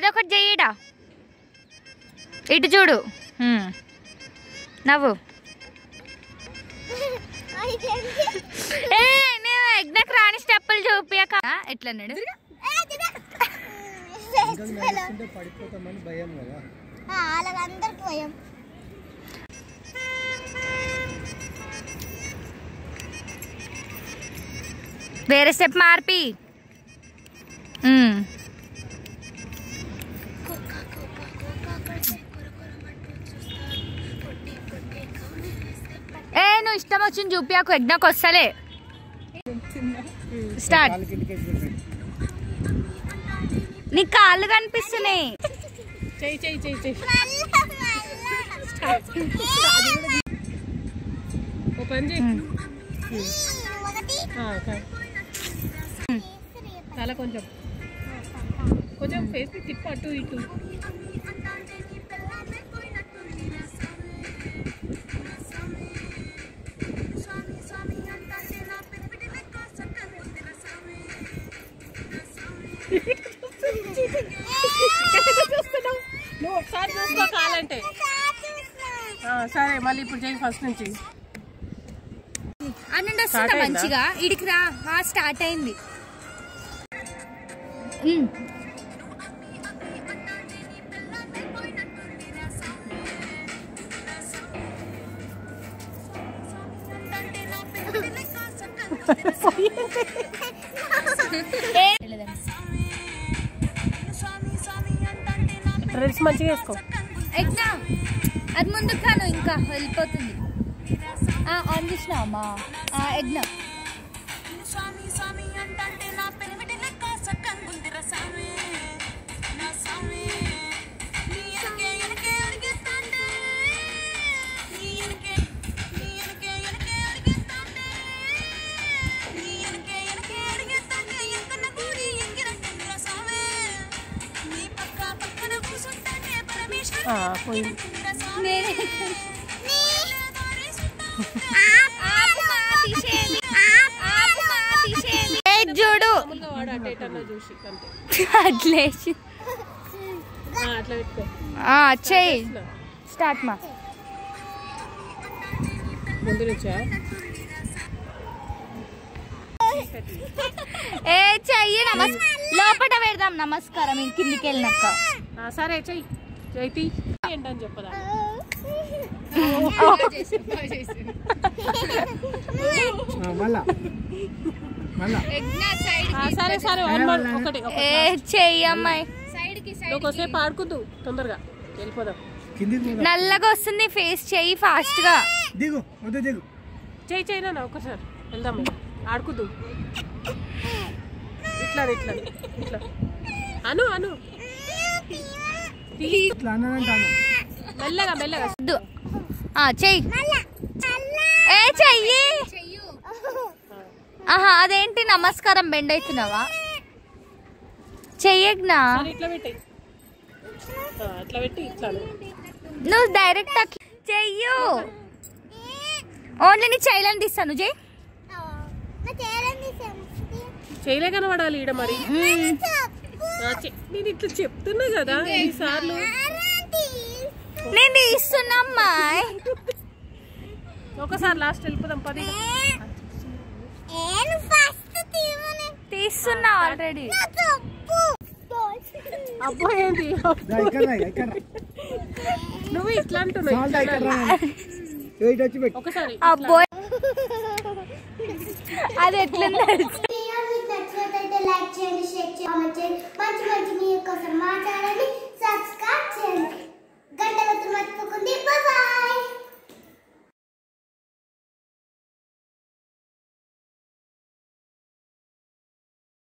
ఇదొకటి చెయ్యడా ఇటు చూడు. నవ్వు. నేను యజ్ఞకు రాని స్టెప్పులు చూపియక. ఎట్లా అన్నాడు? వేరే స్టెప్ మార్పి. ఇష్టం వచ్చింది చూపియాకు యజ్ఞకు వస్తలే. స్టార్ట్. కాలు కిందకి పెట్టండి. నీ కాళ్ళు కనిపిస్తున్నాయి. తల కొంచెం. కొంచెం ఫేస్ తిప్పు అటు ఇటు. సరే మళ్ళీ ఇప్పుడు చెయ్యి ఫస్ట్ నుంచి. అన్నండి వస్తుందా? మంచిగా? ఇడికి రా. స్టార్ట్ అయింది. డ్రెస్ మంచిగా వేసుకో. ఎగ్నా అది ముందుకు కాను ఇంకా వెళ్ళిపోతుంది ఆ, ఆన్ చేసినావమ్మా ఎగ్నా ఆ, పోయింది చూడు అట్లేసి ఆ, చెయ్యి స్టార్ట్ మా ముందు ఏ చెయ్యి. నమస్ లోపల పెడదాం నమస్కారం ఇంకిందికి వెళ్ళినాక సరే చెయ్యి చెయ్యి ఏంటని చెప్పదా? సరే సరే ఒకటి ఒకటి. ఏ చెయ్యి అమ్మాయి నువ్వు కొద్దిసేపు ఆడుకుందు తొందరగా వెళ్ళిపోదాం కిందికి పోదాం. నల్లగా వస్తుంది ఫేస్ చెయ్యి ఫాస్ట్గా దిగు దిగు చేయి చేయి నాన్న ఒకసారి వెళ్దాం ఇక. ఆడుకుందు ఇట్లా ఇట్లా ఇట్లా అను అను. ఇట్లా అన్నానంటాను మెల్లగా మెల్లగా. చెయ్యి. ఏ చెయ్యి. ఆహా అదేంటి నమస్కారం బెండ్ అవుతున్నావా? చెయ్యగ్నా. నువ్వు డైరెక్ట్ చెయ్యు. ఓన్లీ నీ చైలని తీస్తాను చెయ్యి. చేయలే కనబడాలి ఈడ మరి. నేను ఇట్లా చెప్తున్నా కదా ఎన్నిసార్లు నేను తీస్తున్నా అమ్మాయి ఒకసారి లాస్ట్ వెళ్ళిపోదాం పది. తీస్తున్నా ఆల్రెడీ అబ్బో ఏంటి. నువ్వు ఇట్లా అంటున్నావు ఒకసారి అబ్బో. అది ఎట్లుంది వీడియో మీకు నచ్చినట్లయితే లైక్ చేయండి షేర్ చేయండి కామెంట్ చేయండి. మంచి మంచి మీ కోసం మాట్లాడండి